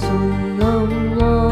Sunallah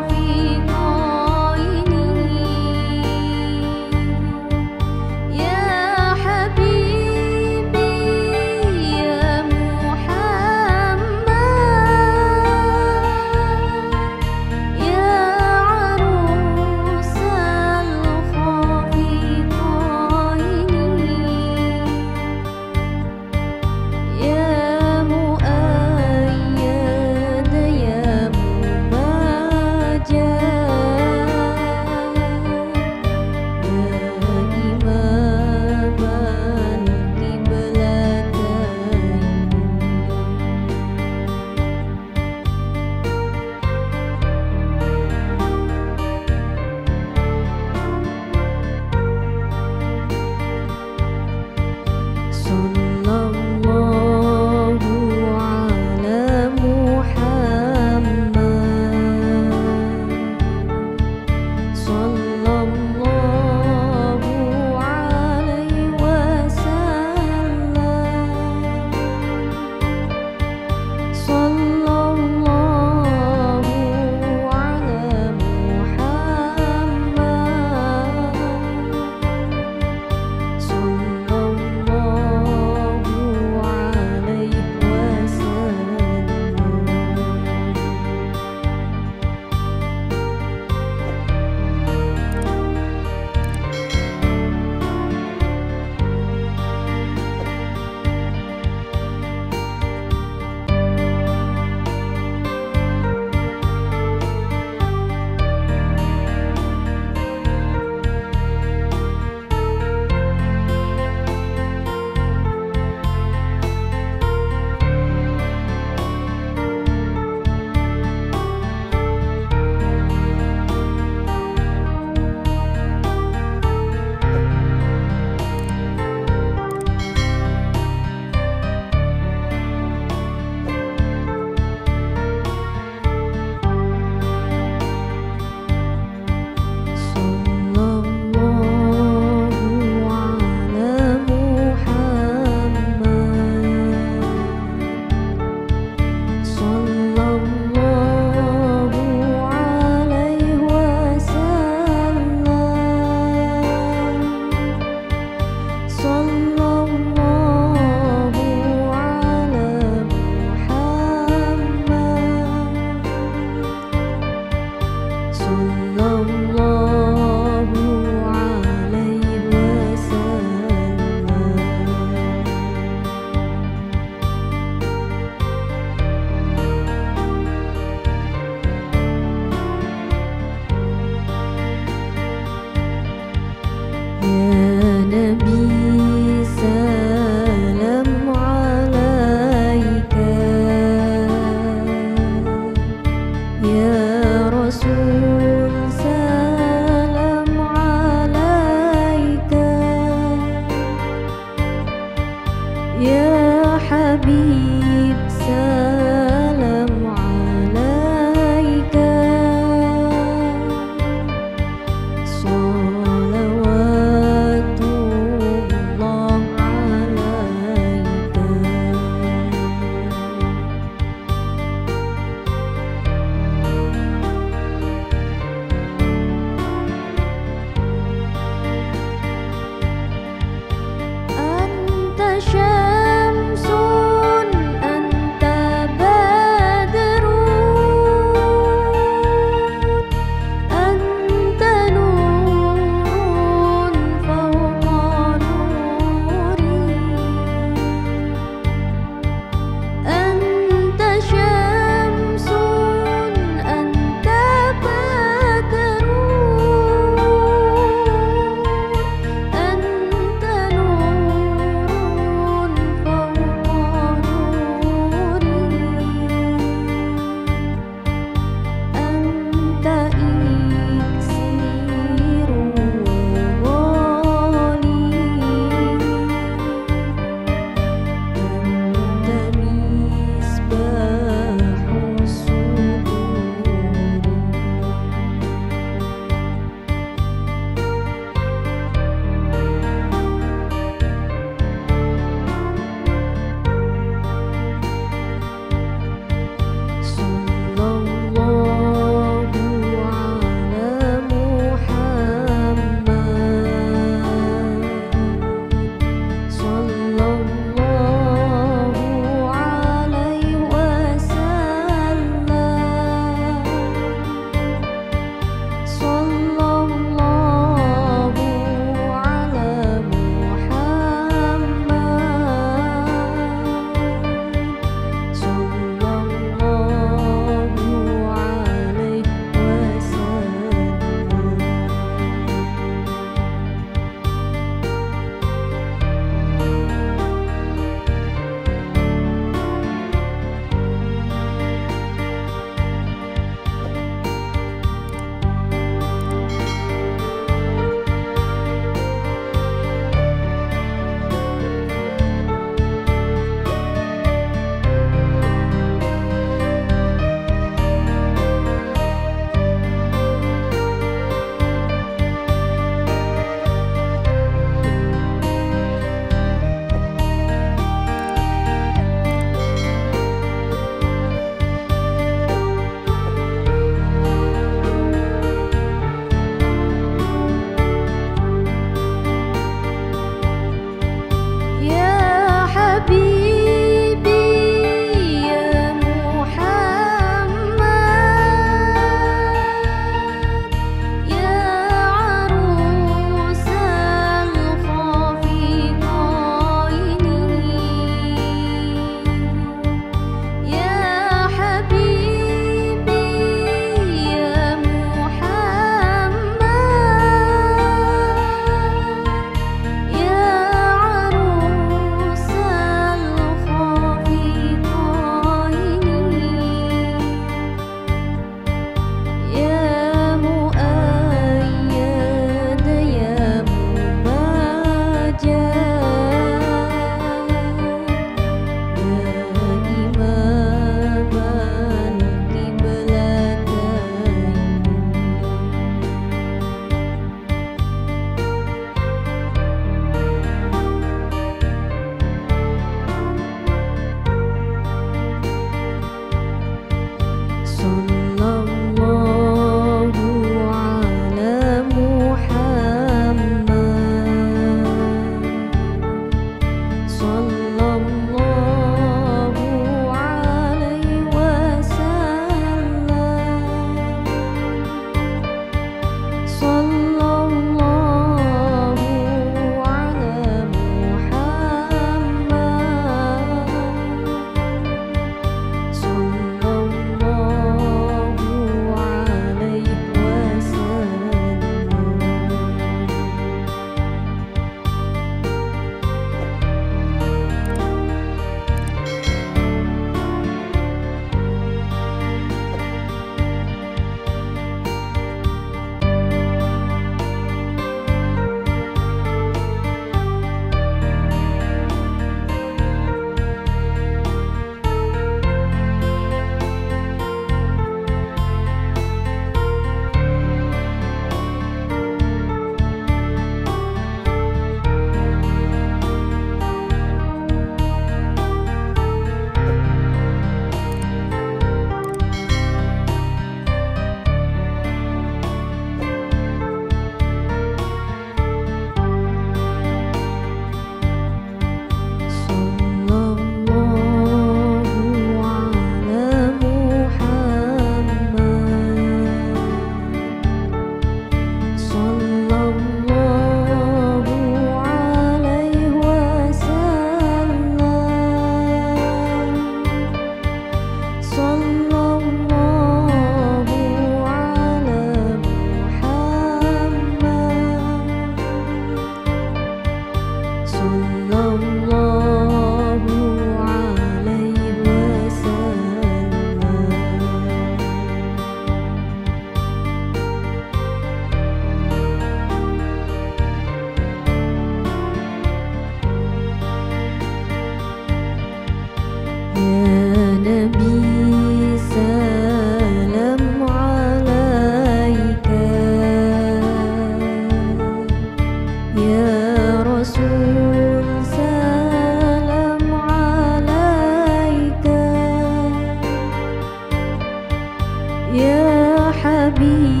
be